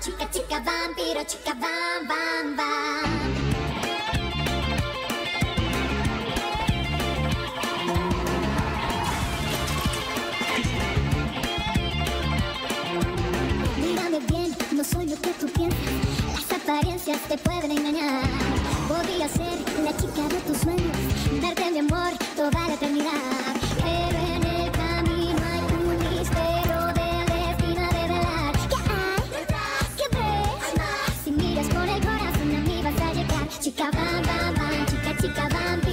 chica bam, bam, bam. Mírame bien, no soy lo que tú piensas. Las apariencias te pueden engañar. van, chica, chica, van.